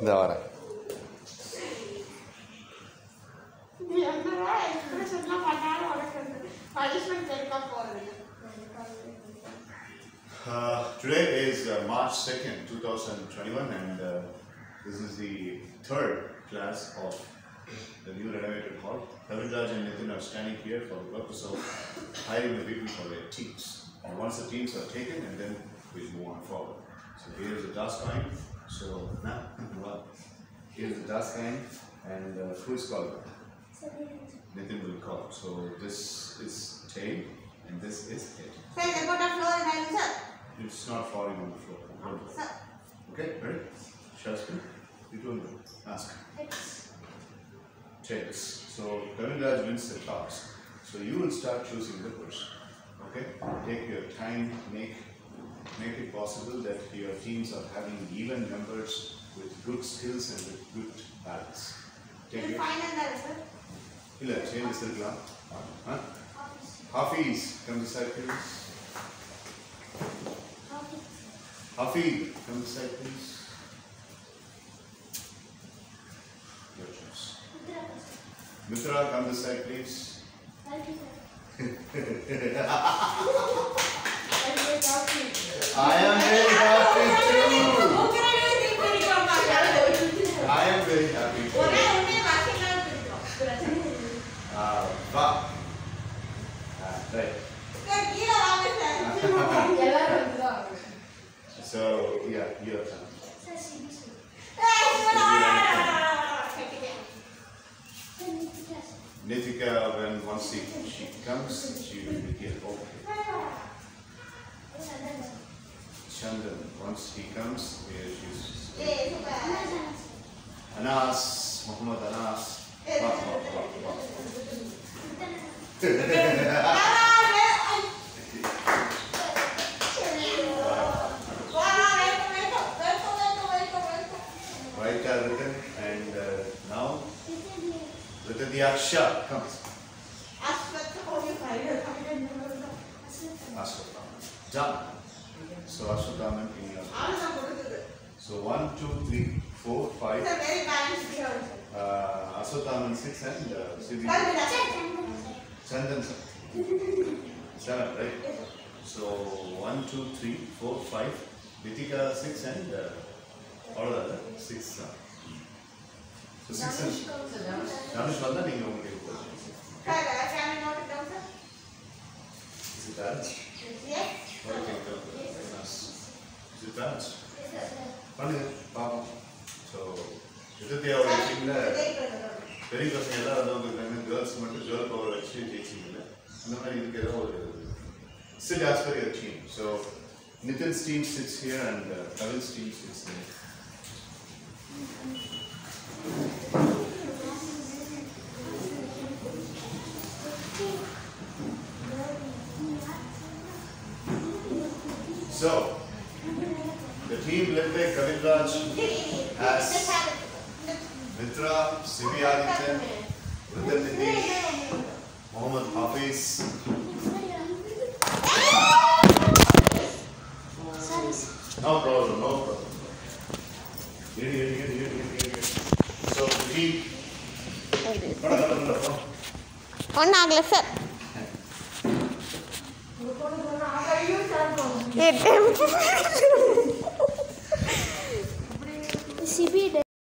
இந்த வரேன் Uh, today is uh, March 2nd, 2021 and uh, this is the third class of the new renovated hall. Ravindraj and Nithin are standing here for the purpose of hiring the people for their teams. And once the teams are taken and then we move on forward. So here is the task line. So now Kumar. He the task hand and uh, who is called? Nithin will call. So this is tail and this is head. Sir, the pot of floor is hanging, sir. It's not falling on the floor. Hold on. Sir. Okay, ready? Shaskin, you don't know. Ask. Heads. Tails. So Kaviraj wins the talks. So you will start choosing the person. Okay? Take your time, make make it possible that your teams are having even numbers with good skills and with good balance. Take இது your final தான் sir இல்ல change இருக்கலாம் Huh? Hafiz, come this side please. Hafiz, come this side please. Your choice. Mitra, come this side please. I am very So, yeah, you have time. Nithika, when once she, she comes, she will be here. Okay. Chandan, once he comes, here she is. Anas, Muhammad Anas. right uh, are written and uh, now Ritadiaksha comes. Ashwatthama. Done. So Ashwatthama in your So 1, 2, 3, 4, 5. Uh, Ashwatthama 6 and uh, Siddhi. Chandan 7, right? So 1, 2, 3, 4, 5. Vitika 6 and uh, six six star. Danish Vanda it comes up. Is it that? Yes. Is it that? Yes. Pani, So, is it the hour of the day? Very good. Very good. Very good. Very. Very good. Very good. Very good. Very So Nithin's team sits here and uh, Kavin's team sits there. So, the team led by Kaviraj has Mitra, Sibi Adityan, Ritan Nitish, Mohammed Hafiz, No problem, no problem. Here, here, here, here, here, here, here. So the team. பட, பட, பட, பட. ஒன்றும் ஆகல sir Eh, tempe. Isi.